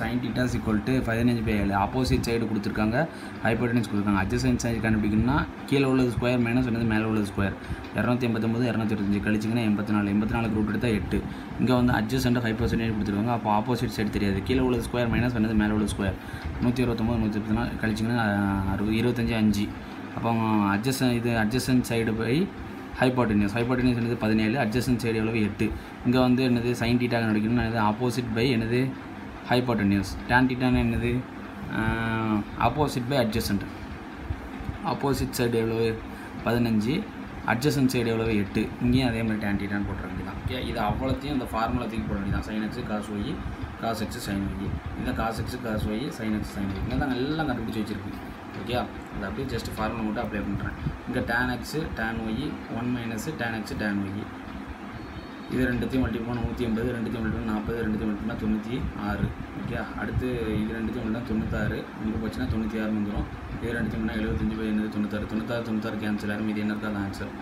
Sign thetas equal to பதினஞ்சு by ஏழு opposite side கொடுத்துருக்காங்க. ஹைப்போட்டன்ஸ் கொடுத்துருக்காங்க. அட்ஜசன்ட் சைடு கண்டுபிடிக்கணும்னா கீழே உள்ளது ஸ்கொயர் மைனஸ் என்னது மேலே உள்ளது ஸ்கொயர் இரநூத்தி எண்பத்தொம்பது இரநூத்தி இருபத்தஞ்சு கழிச்சிங்கன்னா எண்பத்தி நாலு. எண்பத்தி நாலு குரூப் எடுத்தால் எட்டு. இங்கே வந்து அட்ஜசன்ட் ஃபைவ் பர்சன்டேஜ் கொடுத்துருக்காங்க. அப்போ ஆப்போசிட் சைடு தெரியாது. கீழே உள்ளது ஸ்கொயர் மைனஸ் வந்து மேலே உள்ளது ஸ்கொயர் நூற்றி இருபத்தொம்பது நூற்றி இருபத்தி நாலு கழிச்சிங்கன்னா அறுபது இருபத்தஞ்சி அஞ்சு. அப்போ அட்ஜஸ்ட் இது அட்ஜசன்ட் சைடு போய் ஹைபாட்டினியஸ் ஹைபாட்டினியஸ் என்னது? பதினேழு. அட்ஜசன்ட் சைடு எவ்வளவு? எட்டு. இங்கே வந்து என்னது? சைன் டீட்டாக கண்டுபிடிக்கணும்னா என்னது? ஆப்போசிட் பை என்னது? ஹைப்போட்டன்யூஸ் டேன் டீட்டானா என்னது? Opposite by adjacent opposite side எவ்வளவு? பதினஞ்சு. அட்ஜசன்ட் சைடு எவ்வளவு? எட்டு. இங்கேயும் அதே மாதிரி டேன் டீட்டான்னு போட்டுற வேண்டியதான் ஓகே இது அவ்வளோத்தையும் இந்த ஃபார்முலா தூக்கி போட வேண்டியதான் sine x cos y cos x sine y இந்த cos x cos y sine x sine y இங்கே தான் எல்லாம் கண்டுபிடிச்சி வச்சுருக்கேன் ஓகே அதை அப்படியே ஜஸ்ட் ஃபார்முலா மட்டும் அப்ளை பண்ணுறேன் இங்கே tan x tan y one minus tan x tan y இது ரெண்டுத்தையும் மல்டிபிள் பண்ண நூற்றி எண்பது ரெண்டுத்தையும் மல்டிபிள் நாற்பது. தொண்ணூற்றி ஆறு. ஓகே அடுத்து இது ரெண்டுத்தையும் ஒன்று பண்ணால் தொண்ணூத்தாறு. இங்கே போச்சுன்னா தொண்ணூற்றி ஆறு வந்துடும் இது ரெண்டுத்தையும் பண்ணால் எழுபத்தஞ்சு பை என்னது தொண்ணூத்தாறு. தொண்ணூத்தாறு தொண்ணூத்தாறு கேன்சல் ஆகும் இது என்ன இருக்காது ஆன்சர்